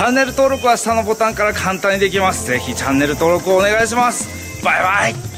チャンネル登録は下のボタンから簡単にできます。ぜひチャンネル登録をお願いします。バイバイ。